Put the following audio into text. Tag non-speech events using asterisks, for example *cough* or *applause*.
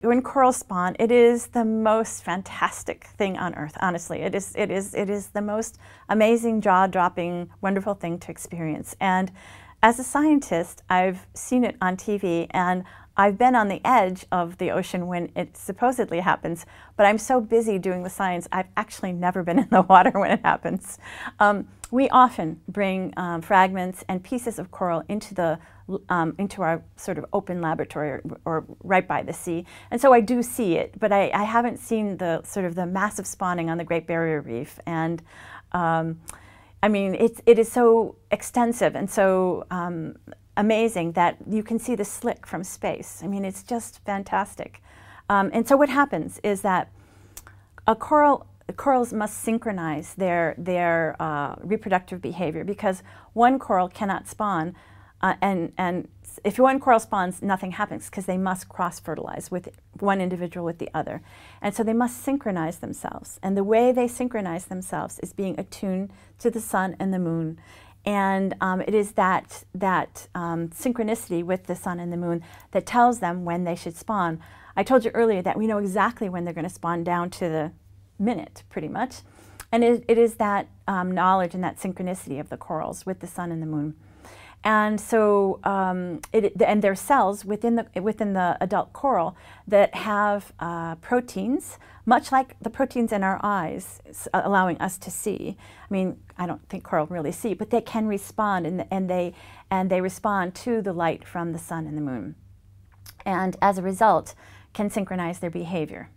when corals spawn, it is the most fantastic thing on earth. Honestly, it is. It is. It is the most amazing, jaw-dropping, wonderful thing to experience. And as a scientist, I've seen it on TV, and I've been on the edge of the ocean when it supposedly happens, but I'm so busy doing the science, I've actually never been *laughs* in the water when it happens. Um, we often bring um, fragments and pieces of coral into the um, into our sort of open laboratory or, or, right by the sea, and so I do see it, but I, I, haven't seen the sort of the massive spawning on the Great Barrier Reef, and um, I mean it's it is so extensive and so um, amazing that you can see the slick from space. I mean, it's just fantastic. Um, and so what happens is that a coral corals must synchronize their their uh, reproductive behavior because one coral cannot spawn, uh, and and if one coral spawns, nothing happens because they must cross fertilize with one individual with the other, and so they must synchronize themselves. And the way they synchronize themselves is being attuned to the sun and the moon, and um, it is that, that um, synchronicity with the sun and the moon that tells them when they should spawn. I told you earlier that we know exactly when they're going to spawn down to the minute, pretty much. And it, it is that um, knowledge and that synchronicity of the corals with the sun and the moon. And so, um, it, and there are cells within the, within the adult coral that have uh, proteins, much like the proteins in our eyes, allowing us to see. I mean, I don't think coral really see, but they can respond, and, and, they, and they respond to the light from the sun and the moon. And as a result, can synchronize their behavior.